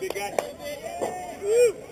big guy. Woo!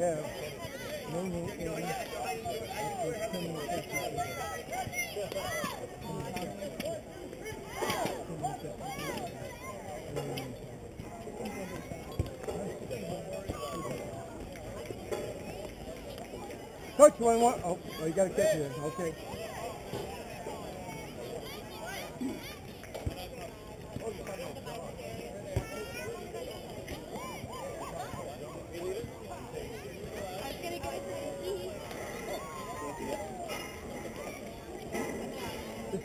Have no. Coach, you want one? Oh, oh, you got to catch it. Okay.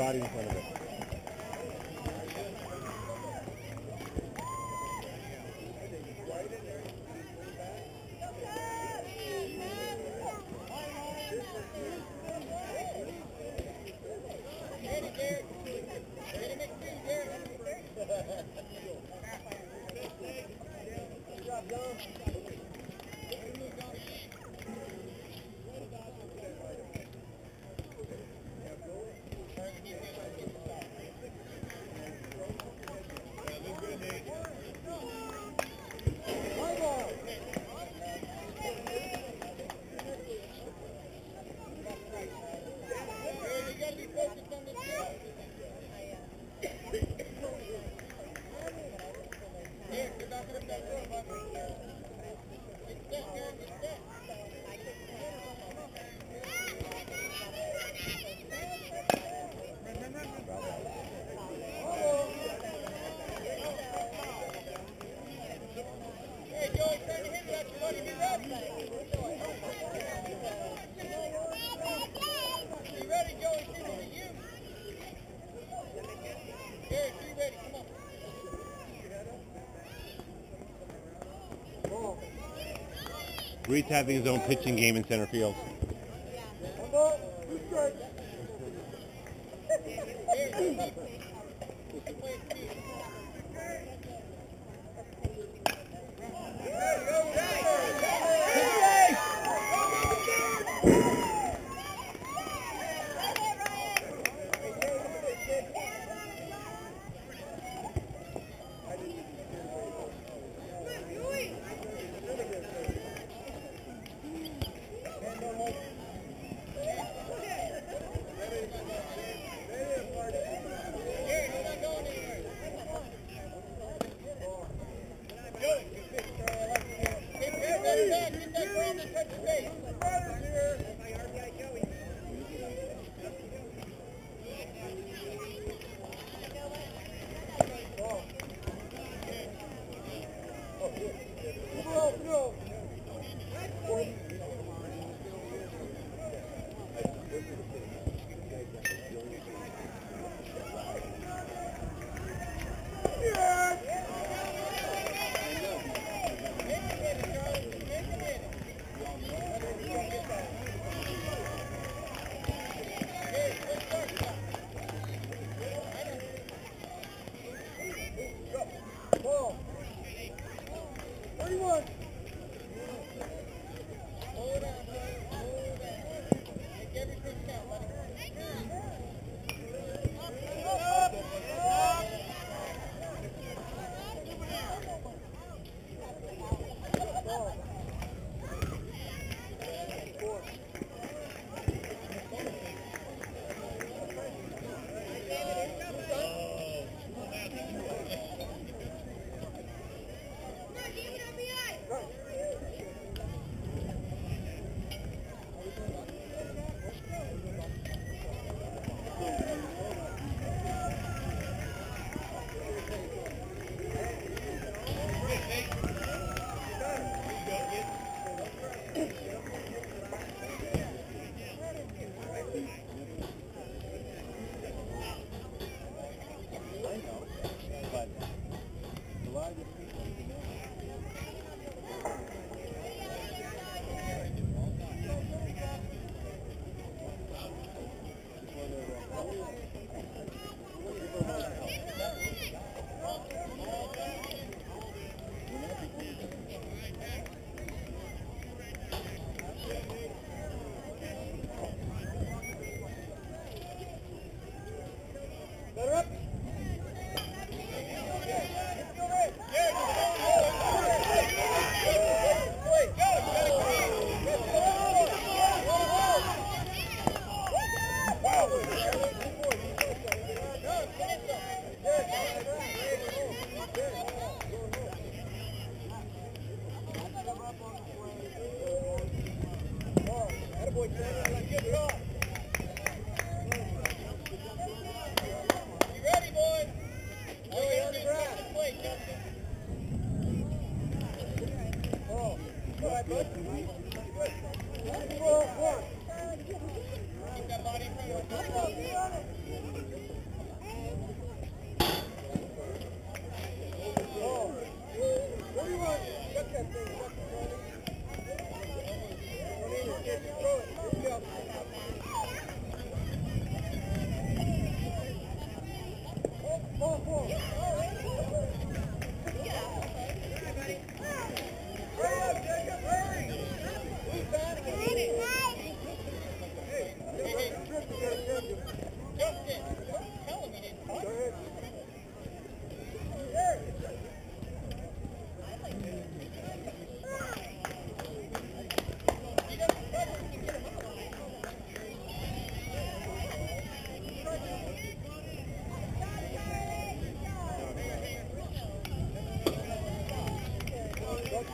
body in front of it. Reed's having his own pitching game in center field.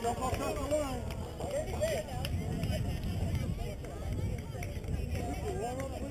Thank you.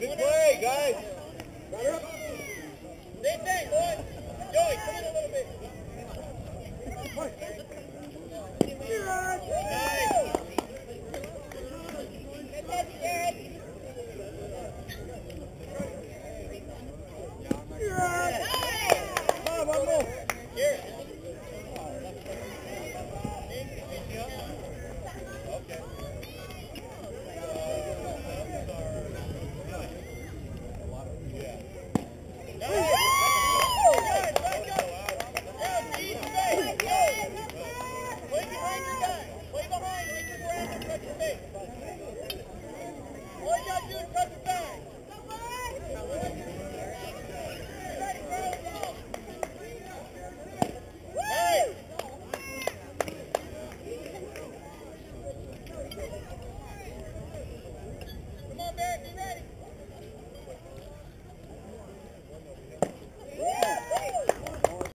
Good play, guys. Same thing, boys. Joey, come in a little bit. Nice.